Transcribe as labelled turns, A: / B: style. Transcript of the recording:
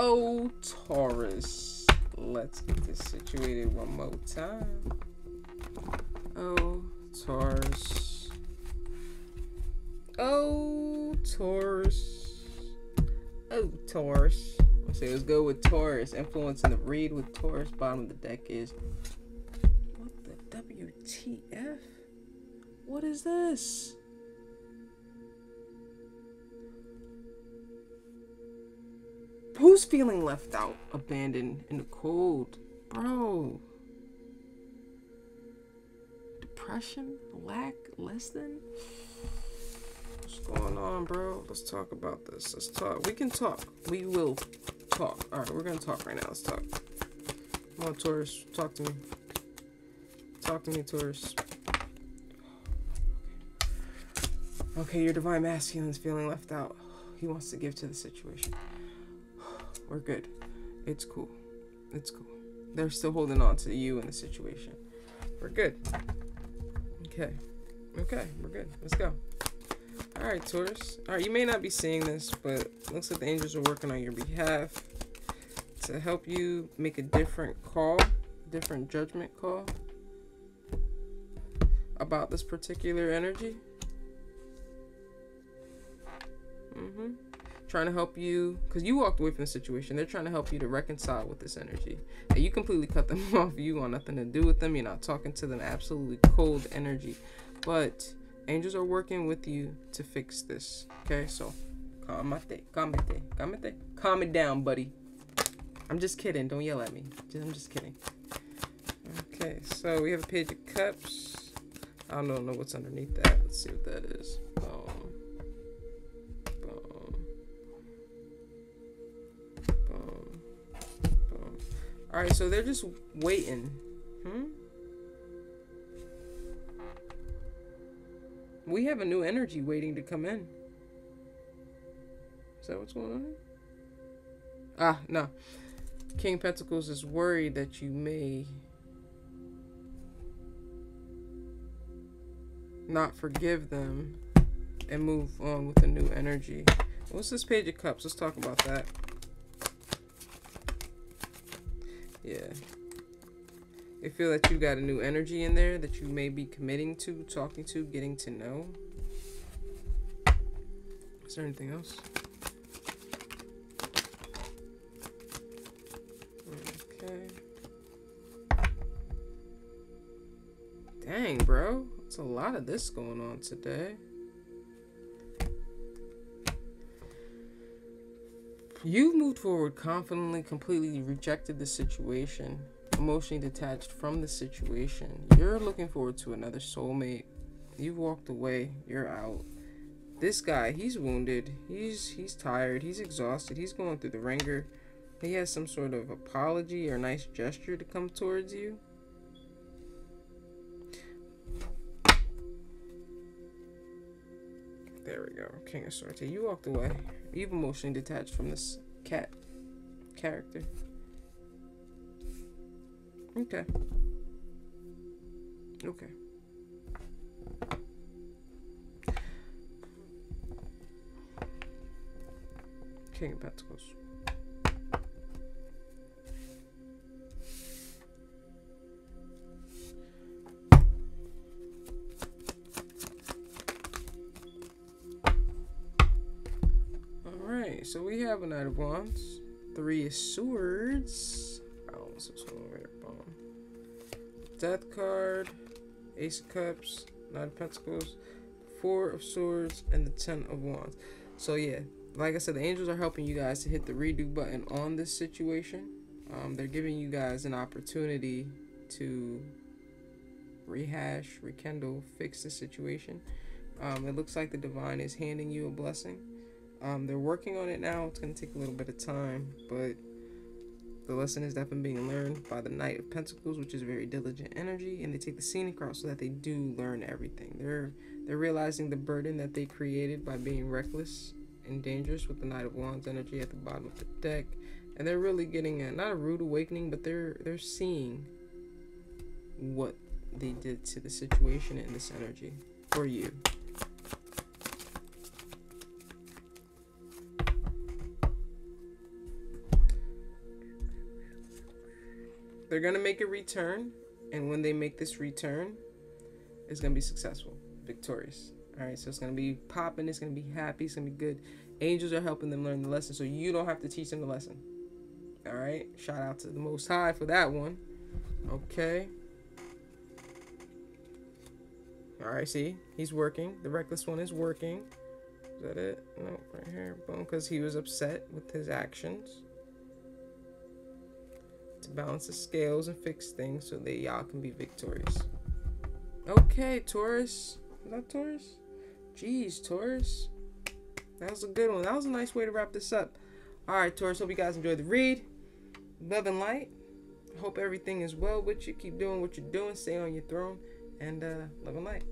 A: Oh, Taurus. Let's get this situated one more time. Oh, Taurus. Oh, Taurus. Oh, Taurus. So let's go with Taurus. Influence in the read with Taurus. Bottom of the deck is. What the WTF? What is this? Who's feeling left out, abandoned, in the cold? Bro. Depression? Lack? Less than? What's going on, bro? Let's talk about this. Let's talk. We can talk. We will talk. Alright, we're gonna talk right now. Let's talk. Come on, Taurus. Talk to me. Talk to me, Taurus. Okay, your divine masculine is feeling left out. He wants to give to the situation. We're good. It's cool. It's cool. They're still holding on to you in the situation. We're good. Okay. Okay, we're good. Let's go. Alright, Taurus. Alright, you may not be seeing this, but looks like the angels are working on your behalf to help you make a different call, different judgment call about this particular energy. Mm-hmm trying to help you because you walked away from the situation. They're trying to help you to reconcile with this energy. And you completely cut them off. You want nothing to do with them. You're not talking to them. Absolutely cold energy. But angels are working with you to fix this. Okay, so calmate, calmate, calmate, calm it down, buddy. I'm just kidding. Don't yell at me. I'm just kidding. Okay, so we have a page of cups. I don't know what's underneath that. Let's see what that is. Oh. Alright, so they're just waiting. Hmm? We have a new energy waiting to come in. Is that what's going on? Ah, no. King Pentacles is worried that you may not forgive them and move on with a new energy. What's this Page of Cups? Let's talk about that. Yeah. They feel that you got a new energy in there that you may be committing to, talking to, getting to know. Is there anything else? Okay. Dang, bro. It's a lot of this going on today. You've moved forward confidently, completely rejected the situation, emotionally detached from the situation. You're looking forward to another soulmate. You've walked away. You're out. This guy, he's wounded. He's he's tired. He's exhausted. He's going through the ringer. He has some sort of apology or nice gesture to come towards you. There we go. King of Swords. You walked away. You've emotionally detached from this cat character. Okay. Okay. King of Pentacles. So we have a Knight of Wands, Three of Swords. Oh? Boom. Death card, Ace of Cups, Nine of Pentacles, Four of Swords, and the Ten of Wands. So yeah, like I said, the angels are helping you guys to hit the redo button on this situation. Um, they're giving you guys an opportunity to rehash, rekindle, fix the situation. Um, it looks like the divine is handing you a blessing. Um, they're working on it now. It's going to take a little bit of time, but the lesson is definitely being learned by the Knight of Pentacles, which is very diligent energy, and they take the scenic route so that they do learn everything. They're they're realizing the burden that they created by being reckless and dangerous with the Knight of Wands energy at the bottom of the deck, and they're really getting a not a rude awakening, but they're they're seeing what they did to the situation and this energy for you. They're gonna make a return, and when they make this return, it's gonna be successful, victorious. All right, so it's gonna be popping. It's gonna be happy. It's gonna be good. Angels are helping them learn the lesson, so you don't have to teach them the lesson. All right, shout out to the Most High for that one. Okay. All right, see, he's working. The reckless one is working. Is that it? No, right here. Boom, because he was upset with his actions. To balance the scales and fix things so that y'all can be victorious. Okay, Taurus. Is that Taurus? Jeez, Taurus. That was a good one. That was a nice way to wrap this up. All right, Taurus. Hope you guys enjoyed the read. Love and light. Hope everything is well with you. Keep doing what you're doing. Stay on your throne. And uh, love and light.